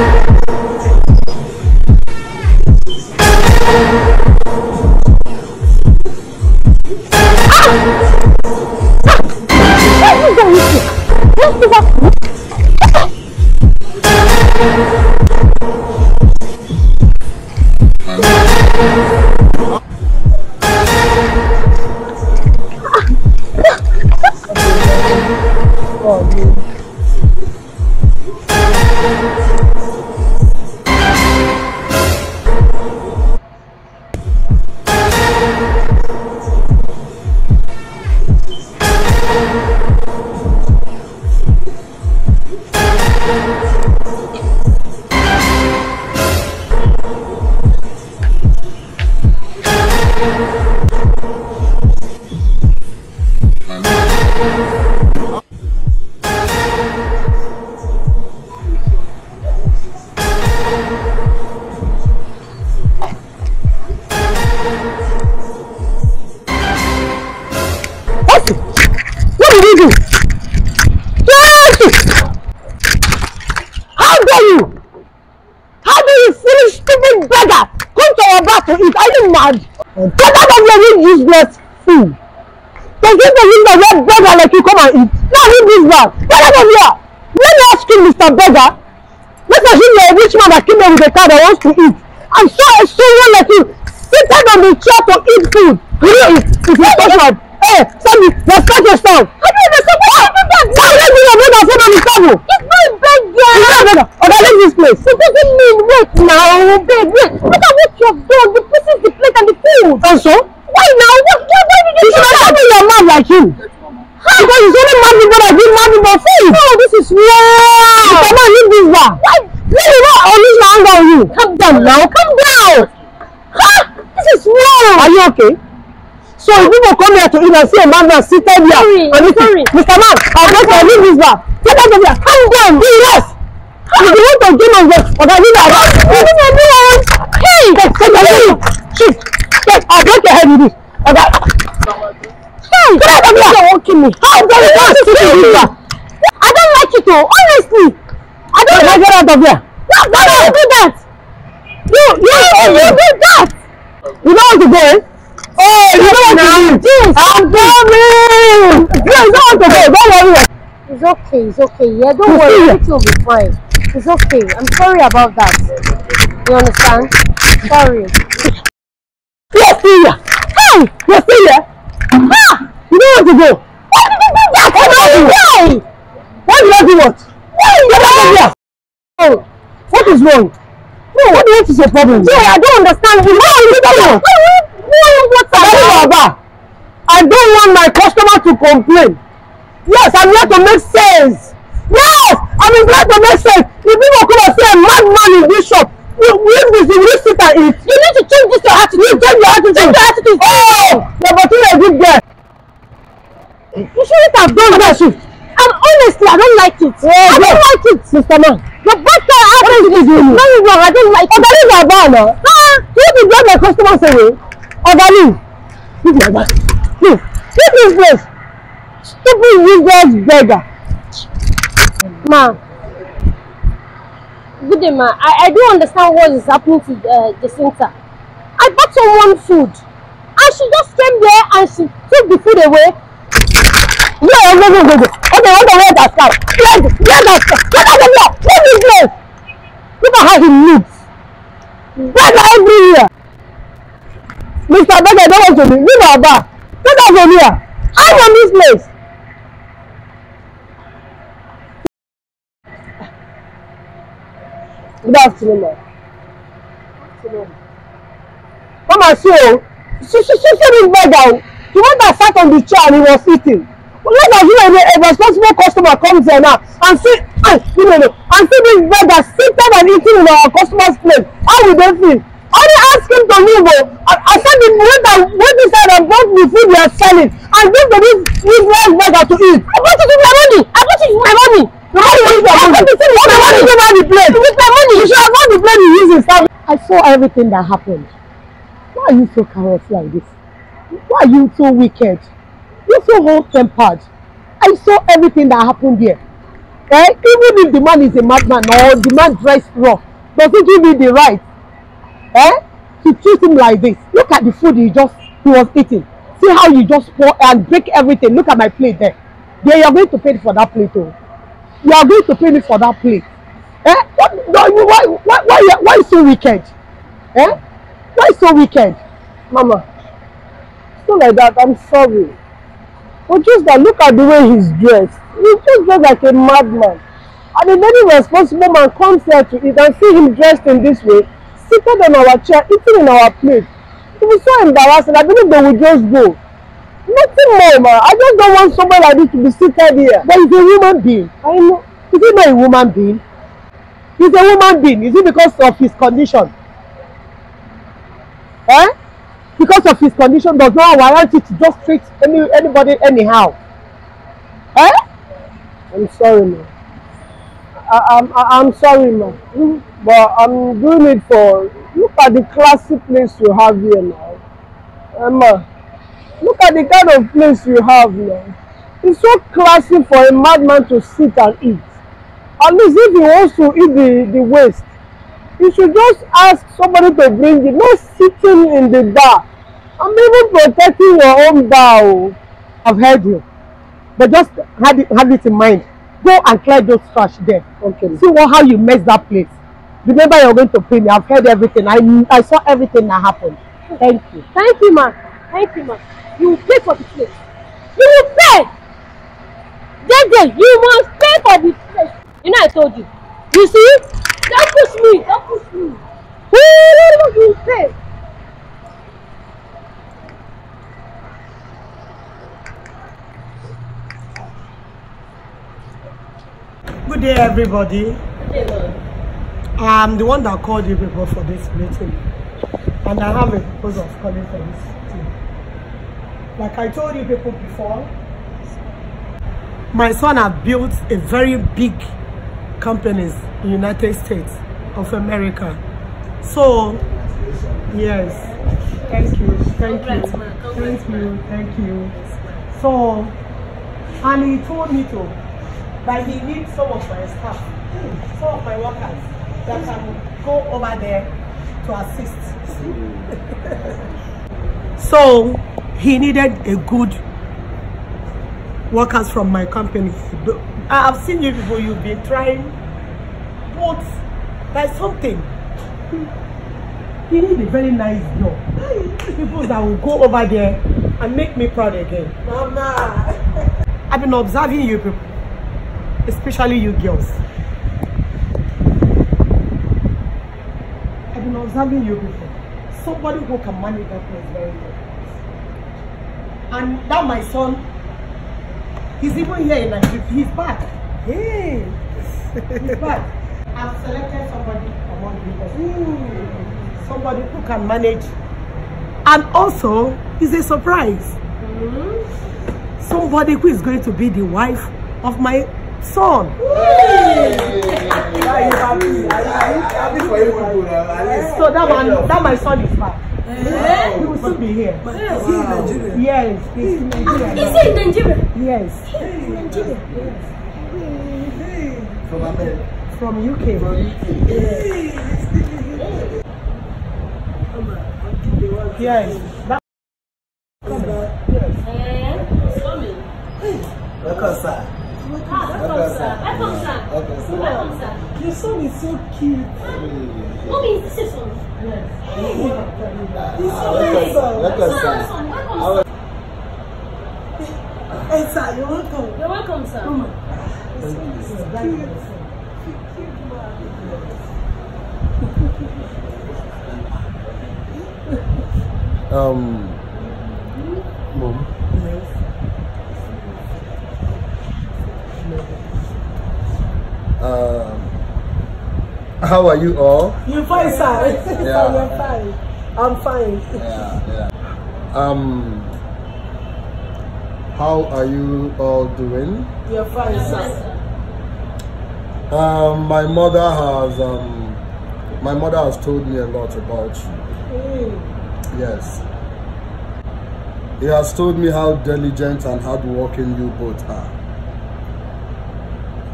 啊！啊！什东西？我喜欢。You! How dare you? How do you foolish stupid beggar come to our bar to eat? Are you mad? Get out of your room, useless fool. Give the room that let beggar like you come and eat. Now leave this bar. Get out of here. Let me ask you, Mr. Beggar. Let's assume you're a rich man that came here with a car that wants to eat. And so a someone like you seated on the chair to eat food. You know it. It's not. Hey, Sammy, respect yourself don't understand why you do that. Why let me know when Table? It's not. It's not a beggar. Okay, leave this place. It doesn't mean wait now, babe. Wait. Look at what you have done. The pieces, the plate, and the food. And so? Why now? What? Why, why did you, you do that? You should me you're mad like him. Huh? Because it's only mad people that give mad people food. No, this is wrong. Mr. Man, leave this bar. Why? Really not unleash my anger on you. Calm down now. Calm down. Huh? This is wrong. Are you okay? So if people come here to eat and see a man now seated here Sorry, and sorry. Mr. Man, I'll just uh, leave this bar. Get out of here. Calm down. Be less. If you want to give us the, but I need a bar. Leave me alone. Hey, take, take your leave. Shift. Take, I'll break your head with this. Okay. Hey, get out of here. You're walking me. How dare you want to this bar? I don't like it though, honestly. I don't like get out of here. Why, why do you do that? You, you, you do that. You don't want to go, eh? Oh, you don't want to do I'm coming! No, you don't want to go. Don't worry. It's okay, it's okay. Yeah, don't You worry, it? everything will be fine. It's okay. I'm sorry about that. You understand? Sorry. Still here. Hey, still here. Ah, you don't want to go. Why did you do that? Why? Why did I do what? Why? Of here. Oh, what is wrong? No, what what is your problem? Yeah, I don't understand. You know, you know. What's up? I don't want my customer to complain. Yes, I'm here to make sense. Yes, I'm here to make sense. If people come and say a madman in this shop, we we sit and eat. You need to change this your attitude. You change your attitude. Change your attitude. Oh, but you're a good girl. You shouldn't have done that shift. And honestly, I don't like it. I don't like it, Mr. Man. The better attitude is. Very wrong. I don't like it. Oga, leave my bar now. Ah, you to get my customers away. Oga, leave. My bar. Leave. Leave this place. Stupid useless beggar. Ma. Good day, ma. I, I don't understand what is happening to uh, Jacinta. I bought someone food. And she just came there and she took the food away. Yeah, go, go, go, go. Okay, okay, where that scout? Where, where that scout? Get out of here! Leave this place! Look at how he looks. Beggar everywhere. Mr. Beggar, don't want to leave. Leave our bar. Get from here. I'm on this place. Good afternoon, and see oh. See, see, see, see this beggar. The one that sat on the chair and he was eating. Well, let us know a, responsible customer comes here now and see, you know, no, and see this beggar seated and eating in our customer's plate. How will they feel? I only ask him to leave oh. I, I said the waiter went inside and bought the food they are selling and to this useless beggar to eat. I bought it with my money. I bought it with my money. The money is your money. What the money give her the plate? With my money. You should have bought the in service. I saw everything that happened. Why are you so callous like this? Why are you so wicked? You're so hot-tempered. I saw everything that happened here. Eh? Even if the man is a madman or the man drives rough, does it give you the right eh, to treat him like this? Look at the food he just he was eating. See how you just pour and break everything. Look at my plate there. There you are going to pay for that plate. Oh. You are going to pay me for that plate. Eh? What, no, you- why, why, why, you- why so wicked? Eh? Why so wicked? Mama, it's not like that. I'm sorry. But just that, look at the way he's dressed. He's just dressed like a madman. And if any responsible man comes here to eat and see him dressed in this way, seated on our chair, eating in our plate, it will be so embarrassing. I believe they will just go. Nothing more, man. I just don't want somebody like this to be seated here. But he's a human being. I know. Is he not a woman being? He's a woman being. Is it because of his condition? Eh? Because of his condition does not warrant it to just treat any anybody anyhow. Eh? I'm sorry, man. I, I'm, I'm sorry, man. Mm, But I'm doing it for. Look at the classy place you have here now. Emma, look at the kind of place you have now. It's so classy for a madman to sit and eat. At least if he wants to eat the, the waste, he should just ask somebody to bring it, not sitting in the bar. I'm even protecting your own bar. oh. I've heard you. But just have it, have it in mind. Go and clear those trash there. Okay. See what how you mess that place. Remember you're going to pay me. I've heard everything. I I saw everything that happened. Thank you. Thank you, ma. Thank you, ma. You will pay for the plate. You will pay. Jeje, you must pay for the. You know I told you. You see? Don't push me. Don't push me. Woo, you will pay. Good day, everybody. Okay, ma. I'm the one that called you people for this meeting. And I have a purpose of calling for this meeting. Like I told you people before, my son has built a very big companies in United States of America. So, yes, thank you, thank you, thank you, thank you. So, and he told me to, that he needs some of my staff, some of my workers that can go over there to assist. so he needed a good workers from my company. I have seen you before, you've been trying, but there's something. He need a very nice job. People that will go over there and make me proud again. Mama. I've been observing you people, especially you girls. I've been observing you people. Somebody who can manage that place very well. And that my son, he's even here in Nigeria. He's back. Hey, he's back. I've selected somebody among you. Somebody who can manage. And also, it's a surprise. Somebody who is going to be the wife of my son. happy for you. So that one, that my son is back. He will soon be here. Is he in Nigeria? Yes, he's in Nigeria. Is he in Nigeria? Yes, From America. from UK. From UK. Yes. That, coming. Welcome, sir. Welcome, sir. Welcome, sir. Welcome, sir. Welcome, sir. your son is so cute. Mommy, is this your son? Welcome, sir. Welcome, sir. son. Hey, sir, you're welcome. You're welcome, sir. Um, mom. Um, how are you all? You're fine, sir. Yeah. You're fine. I'm fine. Yeah, yeah. Um, how are you all doing? You're fine, sir. Um, my mother has um, my mother has told me a lot about you. Yes. He has told me how diligent and hardworking you both are.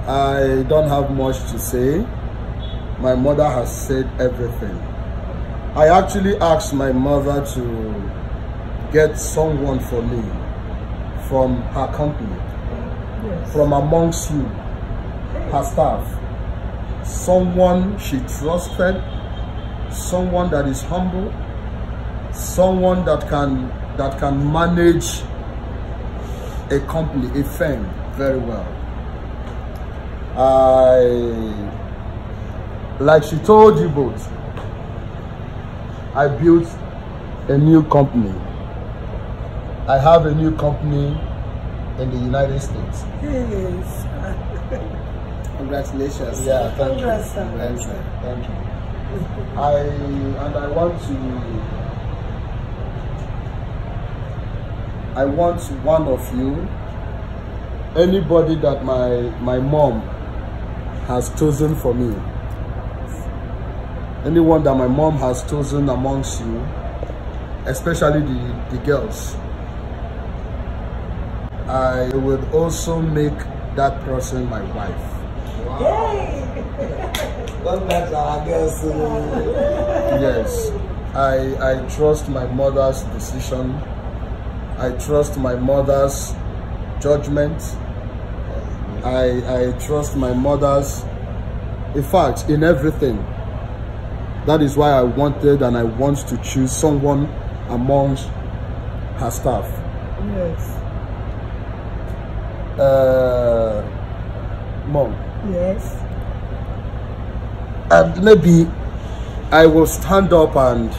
I don't have much to say. My mother has said everything. I actually asked my mother to get someone for me from her company, from amongst you, her staff. Someone she trusted, someone that is humble, someone that can that can manage a company, a firm very well. I like she told you both, I built a new company. I have a new company in the United States. Yes. Congratulations. Yeah, thank Congrats, you. Thank you. Thank you. I and I want to I want one of you, anybody that my my mom has chosen for me, anyone that my mom has chosen amongst you, especially the, the girls, I would also make that person my wife. Congrats, our girls. Yes, I I trust my mother's decision. I trust my mother's judgment. I I trust my mother's in fact in everything. That is why I wanted and I want to choose someone amongst her staff. Yes. Uh, mom, Yes. and maybe I will stand up and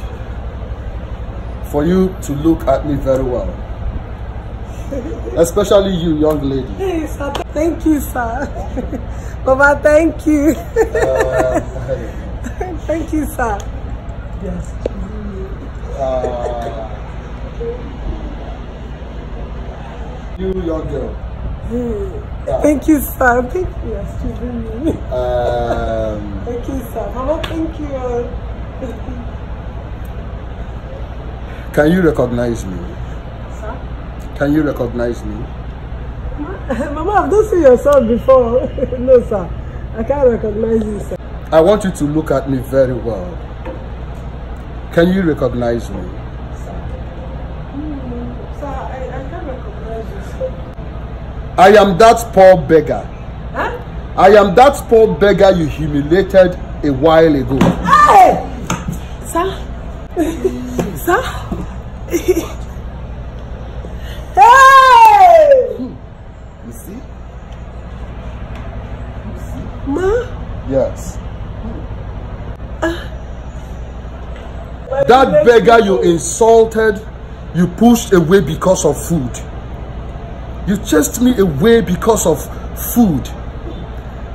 for you to look at me very well. Especially you, young lady. Hey, sir. Thank you, sir. Baba, thank you. Uh, thank you, sir. Yes. uh, you, young girl. Yeah. Thank you, sir. Thank you. Choosing me. Um, Thank you, sir. Mama, thank you. can you recognize me? Sir? Can you recognize me? Mama, I've not seen your son before. no, sir. I can't recognize you, sir. I want you to look at me very well. Can you recognize me? Sir, I, I can't recognize you, sir. I am that poor beggar. Huh? I am that poor beggar you humiliated a while ago. Hey! Sir? sir? hey! You see? Ma? Yes. Uh. That beggar you insulted, you pushed away because of food. You chased me away because of food.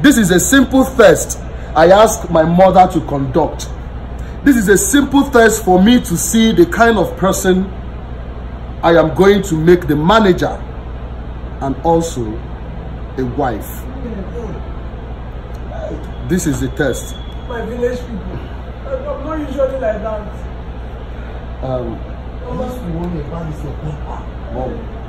This is a simple thirst I asked my mother to conduct. This is a simple thirst for me to see the kind of person I am going to make the manager and also a wife. This is the test. My village people. I'm I'm not usually like that. Um, Mom,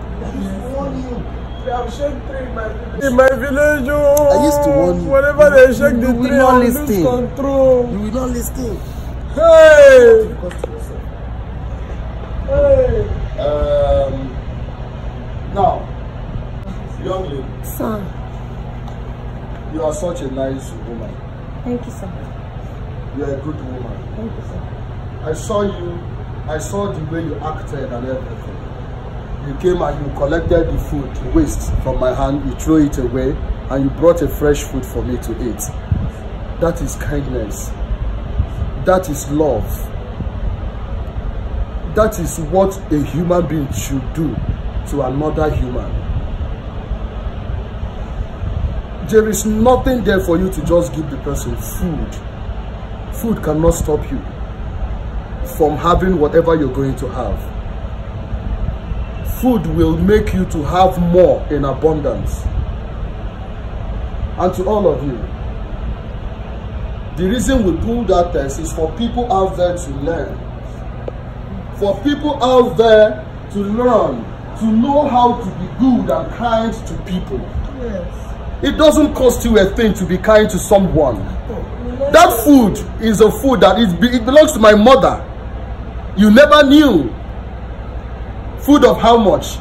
They have shake tree in my village. In my village, oh. I used to warn you. Whenever they shake the You will tree, not I lose control. you will not listen. Hey! Hey! Um, now, young lady, Sir, you are such a nice woman. thank you, sir. You are a good woman. Thank you, sir. I saw you, I saw the way you acted and everything. You came and you collected the food waste from my hand, you threw it away, and you brought a fresh food for me to eat. That is kindness. That is love. That is what a human being should do to another human. There is nothing there for you to just give the person food. Food cannot stop you from having whatever you're going to have. Food will make you to have more in abundance. And to all of you, the reason we do that test is for people out there to learn. For people out there to learn, to know how to be good and kind to people. Yes. It doesn't cost you a thing to be kind to someone. That food is a food that is, it belongs to my mother. You never knew. Food of how much?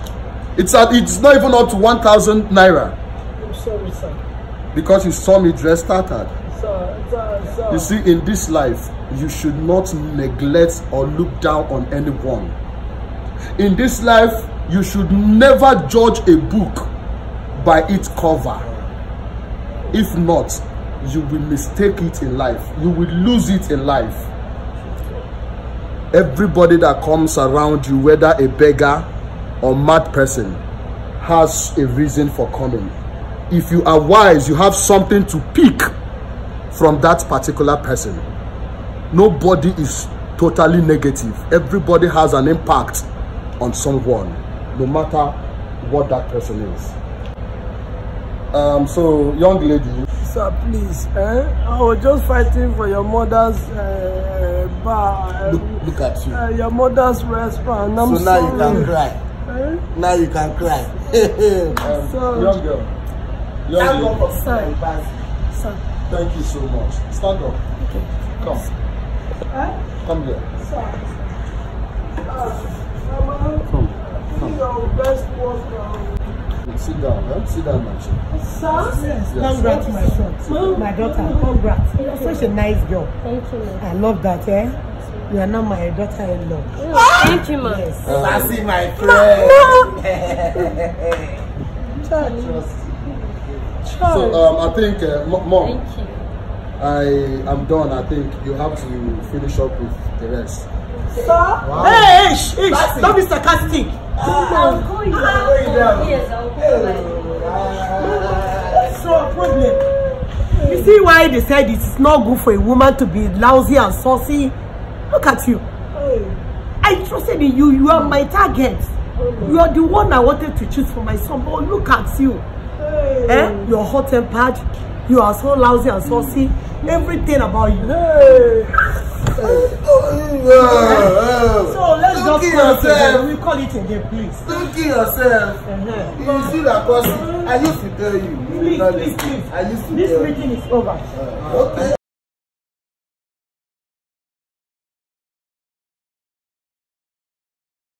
It's at, it's not even up to 1,000 naira. I'm sorry, sir. Because you saw me dressed tattered. Sir, sir, sir. You see, in this life, you should not neglect or look down on anyone. In this life, you should never judge a book by its cover. If not, you will mistake it in life. You will lose it in life. Everybody that comes around you, whether a beggar or mad person, has a reason for coming. If you are wise, you have something to pick from that particular person. Nobody is totally negative. Everybody has an impact on someone, no matter what that person is. Um, so, young lady, Sir, please. Eh? I was just fighting for your mother's uh, bar. Look, look at you. Uh, your mother's restaurant. I'm so now sorry. you can cry. Eh? Now you can cry. um, Sorry. young girl, young Stand lady, up for Sorry. Sir. Sir. thank you so much. Stand up. Come, Eh? come here. Sir. Mama, Come, do come. your best work. Sit down, huh? Sit down, my child. Sir? Yes, Yes. congrats, my son. My daughter, congrats. You're such a nice girl. Thank you. I love that, eh? You are now my daughter-in-law. Thank you, ma. Yes. I see my friend. So, um, I think, uh, mom, Thank you. I am done. I think you have to finish up with the rest. Sir? Hey, hey, shh, shh, don't be sarcastic. I'll call you. I'll call you. Yes, I'll call you. So, problem. You see why they said it is not good for a woman to be lousy and saucy? Look at you. I trusted in you. You are my target. You are the one I wanted to choose for my son. But look at you. Eh? You're hot tempered. You are so lousy and saucy. Everything about you. So let's Look just at call it yourself. day. We call it a day, please. Don't kill yourself. Uh-huh. You see that person? I used to tell you. Please, please, please. I used to This tell you. meeting is over. Okay.